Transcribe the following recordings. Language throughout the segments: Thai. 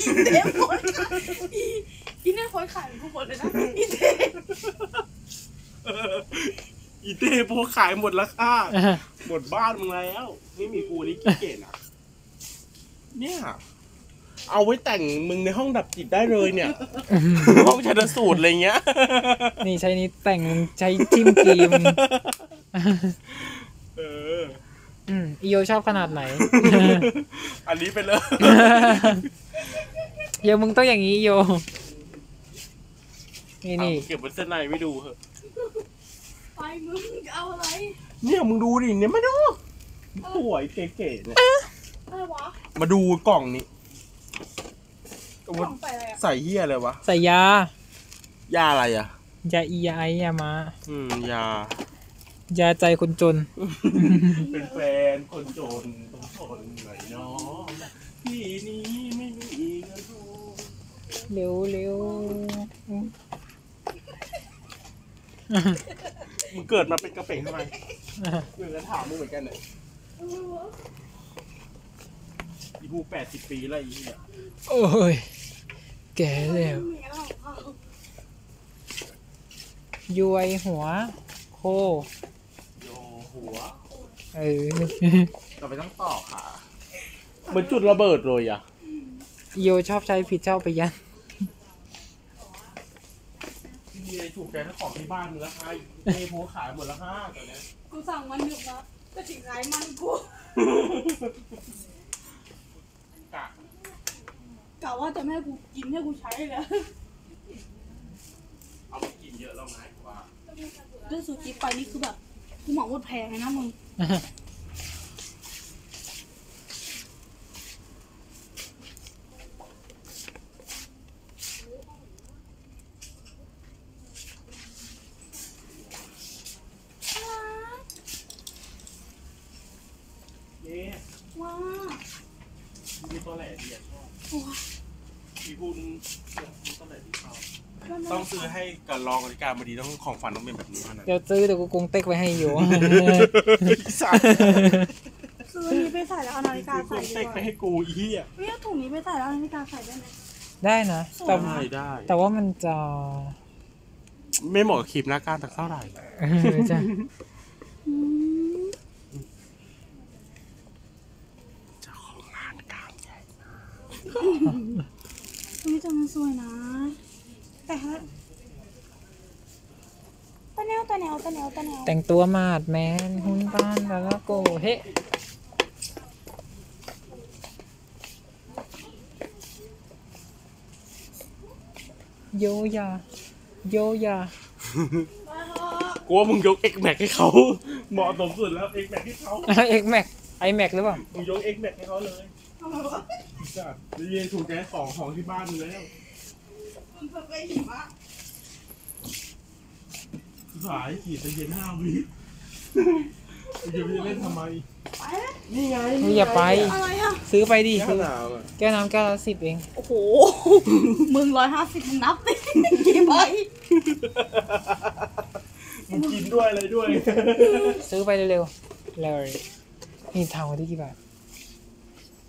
อีเต็มหมดอีอีเนี่ยคนขายเป็นกูหมดเลยนะอีเต็มอีเต้โพขายหมดแล้วค่ะหมดบ้านมึงแล้วไม่มีกูนี่ขี้เกียจอะ เนี่ย เอาไว้แต่งมึงในห้องดับจิตได้เลยเนี่ย ห้องชันสูตรอะไรเงี้ย นี่ใช้นี้แต่งใช้จิ้มกรีม เออ อืมอีโยชอบขนาดไหน อันนี้ไปเลยโยมึงต้องอย่างนี้โย นี่นี่เอาเก็บบนเส้นในไม่ดูเหอะไปมึงเอาอะไร เนี่ยมึงดูดิเนี่ยมาดูสวยเก๋ๆเนี่ยอะไรวะ มาดูกล่องนี้กล่องใส่อะไรอะใส่เฮียอะไรวะ ใส่ยา ยาอะไรอะ ยาอียาไอยามา อืม ยา ยาใจคนจน เป็นแฟนคนจนต้องทนหน่อยเนาะพี่นี้ไม่มีเงินทองเร็วเร็วมึงเกิดมาเป็นกระเป๋งทำไมเรื่องจะถามมึงเหมือนกันเนี่ยอีพูแปดสิบปีแล้วอีเนี่ยโอ้ย แก่แล้วมีอะไรของเขาย้วยหัว โคโย หัวเออเราไปต้องต่อค่ะเหมือนจุดระเบิดเลยอะอีโยชอบใช้ผิดชอบไปยันมีอะไรถูกใจทั้งของที่บ้านมึงแล้วค่ะเทโพขายหมดแล้วค่ะตอนเนี้ยกูสั่งมันหนึบนะแต่ถึงขายมันกูกะกะว่าจะไม่ให้กูกินให้กูใช้เลยเอาไปกินเยอะแล้วไงว่าด้วยซูจิไปนี่คือแบบ กูเหมาหมดแพงเลยนะมึง เย้ ว้า มีตัวแหล่ดีอะชอบ โอ้ย มีบุญมี ตัวแหล่ดีชอบต้องซื้อให้กับรองอธิการบดีต้องของฝันต้องเป็นแบบนี้เท่านั้นเดี๋ยวซื้อเดี๋ยวกูกงเต็กไว้ให้โยสัตว์ซื้ออันนี้ไปใส่แล้วเอานาฬิกาซื้อใส่เคดีรื่องเต็กไปกว่าให้กูอีเหี้ยเฮ้ยเอาถุงนี้ไปใส่แล้วเอานาฬิกาใส่ได้ไหม ได้นะแต่ได้ได้ แต่ว่ามันจะไม่เหมาะกับคลิปหน้าก้านตักเท่าไหร่ เออจะอืมเจ้าของร้านกลางใหญ่เฮ้ย แต่มันสวยนะ แต่ฮะตะแนวตะแนวตะแนวตะแนวแต่งตัวมาดแมนหุ่นบ้านแล้วก็โกเฮ้โยยา โยยา กูว่ามึงยก X Max ให้เขาเหมาะสมสุดแล้ว X Max ให้เขาเอ็กแม็กไอแม็กหรือเปล่า มึงยก X Max ให้เขาเลย ทำไมวะจ้ะนี่ถูกใจของของที่บ้านมึงแล้วมึงไปหิมะสายขี่ตะเย็นห้าวิจะไปเล่นทำไม ไปแล้วนี่ไงมึงอย่าไป อะไรอะ ซื้อไปดิแค่ซื้อหนาวอะแก้วน้ำแก้วละสิบเอง โอ้โห มึงร้อยห้าสิบมึงนับดิกี่ใบมึงกินด้วยอะไรด้วย ซื้อไปเร็วๆเลยนี่ทางวันที่กี่บาท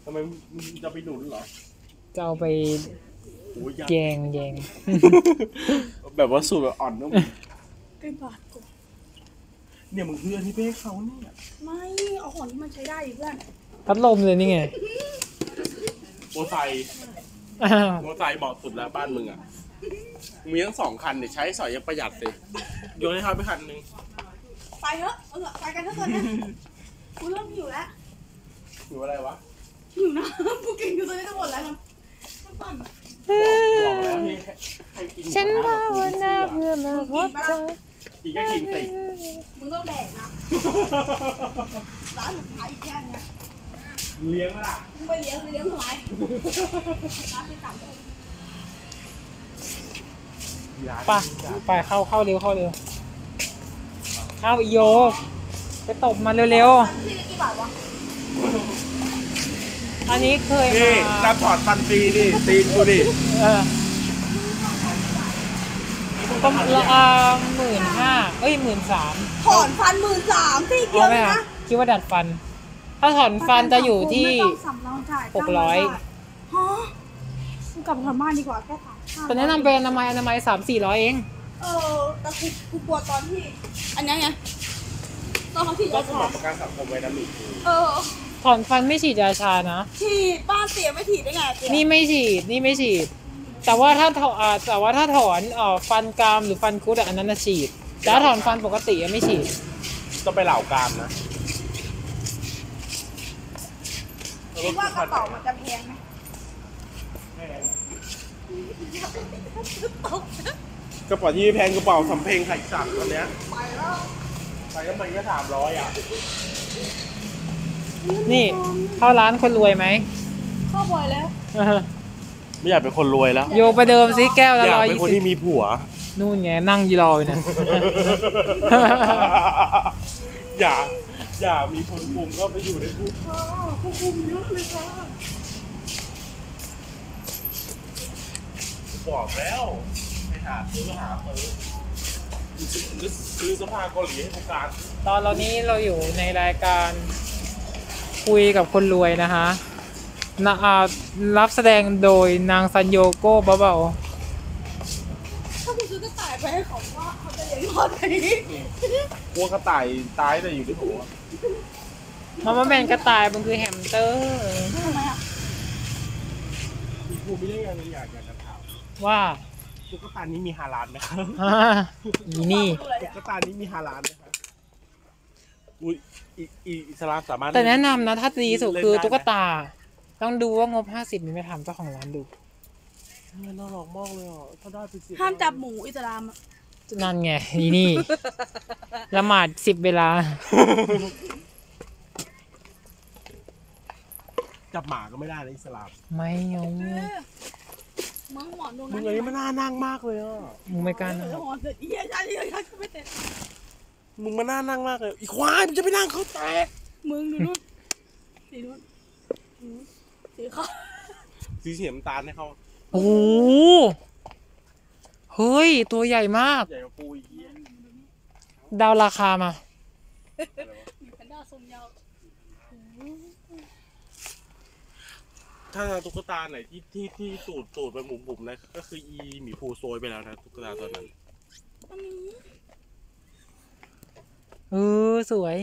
ทำไมมึงจะไปหนุนเหรอจะเอาไปโอ้ยยากแยงแยงแบบว่าสูตรแบบอ่อนนะมึงกี่บาทกูเนี่ยมึงเพื่อนที่ไปให้เขาเนี่ยไม่เอาของที่มันใช้ได้ดิเพื่อนพัดลมเลยนี่ไงโมไซค์อ้าวโมไซค์เหมาะสุดแล้วบ้านมึงอะมึงมีทั้งสองคันเนี่ยใช้สอยยังประหยัดสิโยนให้เขาไปคันหนึงไปเถอะเออไปกันเถอะตอนเนี้ยกูเริ่มหิวแล้วหรืออะไรวะ หิวนะกูกินอยู่ตอนนี้จะหมดแล้วนะน้ำปั่นบอกแล้วให้ให้กินฉันภาวนาเพื่อมาพบเธอกินก็กินติมึงต้องแดกนะร้านหมูขายอีกแค่เนี้ยเลี้ยงมล่ะมึงไปเลี้ยงไปเลี้ยงทำไมร้านที่ต่างไปไปเข้าเข้าเร็วเข้าเร็วเข้าอีโยไปตบมาเร็วที่ละกี่บาทวะๆ อันนี้เคยนี่มาจะถอดฟันฟรีนี่ตีนกูดิเออก็ละอ่าหมื่นห้าเอ้ยหมื่นสามถอนฟันหมื่นสามที่เดียเอาวไหมเลยอะนะคิดว่าดัดฟัน ถ้าถอนฟันจะอยู่ที่ ไม่ต้องสำรองจ่ายหกร้อย ฮะกลับไปทำบ้านดีกว่าแค่ถามแต่แนะนำไปอนามัยอนามัยสามสี่ร้อยเองเออแต่กูกูกลัวตอนที่ อันเนี้ยไงตอนเขาฉีดก็ยาสชามัครประกันสังคมไว้นะหมีภูเออ ถอนฟันไม่ฉีดยาชานะ ฉีดบ้านเสียไม่ฉีดได้ไงเสียนี่ไม่ฉีดนี่ไม่ฉีด แต่ว่าถ้าถออ่าแต่ว่าถ้าถอนเอ่อฟันกรามหรือฟันคุดอะอันนั้นน่ะฉีดแต่ถ้าถอนฟันปกติอะไม่ฉีด ต้องไปเหล่ากามนะคิดว่ากระเป๋ามันจะแพงไหมกระเป๋าที่แพงกระเป๋าสำเพ็งไข่สักตอนเนี้ยไปก็มันก็สามร้อยอะ นี่เข้าร้านคนรวยไหมเข้าบ่อยแล้วเออไม่อยากเป็นคนรวยแล้ว โยประเดิมซิแก้วละอยากร้อยเป็นยี่คนสิบที่มีผัว นู่นไงนั่งยีรออยู่เนี่ยอย่า อย่ามีคนคุมก็ไปอยู่ในคุกค่ะควบคุมเยอะเลยค่ะบอกแล้วไปหาซื้อหาซื้อซื้อเสภาเกาหลีให้ผู้การตอนเรานี้เราอยู่ในรายการ คุยกับคนรวยนะคะนะอ่ารับแสดงโดยนางซันโยโก้เบาถ้ากูซื้อกระต่ายไปให้เขาว่าเขาจะเลี้ยงรอดไหมพวกกระต่ายตายแต่อยู่ในหัวๆมามาแมนกระต่ายมันคือแฮมสเตอร์ทำไมอะมีภูมิได้ยังไงอยากอยากจะถามว่าตุ๊กตานี้มีฮาลาลไหมครับอ่าอีนี่ตุ๊กตานี้มีฮาลาลไหมครับ อุ้ยอีอีอิสลามสามารถ แต่แนะนำนะ ถ้าดีสุดคือเล่นได้ไหมตุ๊กตา ต้องดูว่งบห้าสิบมีไหม่ถามเจ้าของร้านดูเงินน่ารักมากเลยอะถ้าได้ไปเสียห้ามจับหมูอิสลามอะนั่นไงอีนี่ ละหมาดสิบเวลา จับหมาก็ไม่ได้นะอิสลามไม่เอาเออมึงหมอนตรงมึนั้งนอันนี้มันน่านั่งมากเลยอะ มึงไม่กล้าเอนะอหมอนเสร็จเอี้ยยันเอี้ยยันก็ไม่เสร็จ มึงมันน่านั่งมากเลย อีควายมันจะไปนั่งเขาแตกมึงดูนู่นสีนู่นอืมสีขาวสีเสียน้ำตาลให้เขาโอ้โหเฮ้ย ตัวใหญ่มาก ใหญ่กว่าปูอีกเหี้ยดาวราคามา มีแพนด้าทรงยาวถ้าตุ๊กตาไหนที่ที่ที่ตูดตูดเป็นหมุมๆนะก็คืออีหมีภูโซยไปแล้วนะตุ๊กตาตัวนั้น อันนี้ เออสวย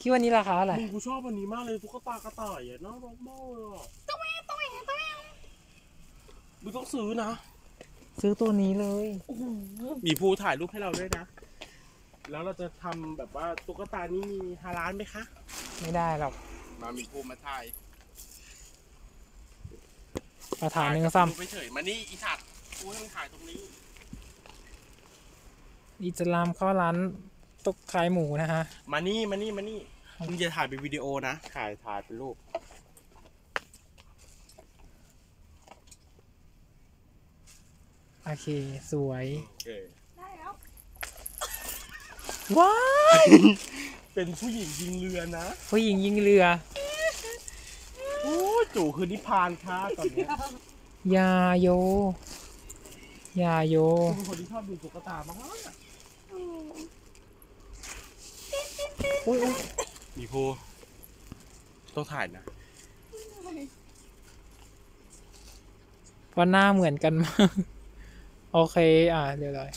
คิดว่านี้ราคาเท่าไหร่มึงกูชอบอันนี้มากเลยตุ๊กตากระต่ายอะน่ารักมากเลยอะต้องแม่ต้องแม่ต้องแม่มึงต้องซื้อนะ ซื้อตัวนี้เลยโอ้โหหมีภูถ่ายรูปให้เราด้วยนะ แล้วเราจะทำแบบว่าตุ๊กตานี้มีฮาลาลไหมคะ ไม่ได้หรอกมาหมีภูมาถ่ายประธานหนึ่งซ้ดูไปเฉยมานี่อีสัตว์กูให้มึงถ่ายตรงนี้ำ อิสลามเข้าร้านตกขายหมูนะฮะ มานี่มานี่มานี่มึงจะถ่ายเป็นวิดีโอนะ ถ่ายถ่ายเป็นรูป โอเค สวย โอเค ได้แล้ว ว้าย เป็นผู้หญิงยิงเรือนะ ผู้หญิงยิงเรือ โอ้ยจู่คือนิพพานค่ะตอนเนี้ยยาโย ยาโยกูเป็นคนที่ชอบดูตุ๊กตามาก อุ้ยมีภูต้องถ่ายนะว่าหน้าเหมือนกันมาก โอเค อ่าเดี๋ยวเลย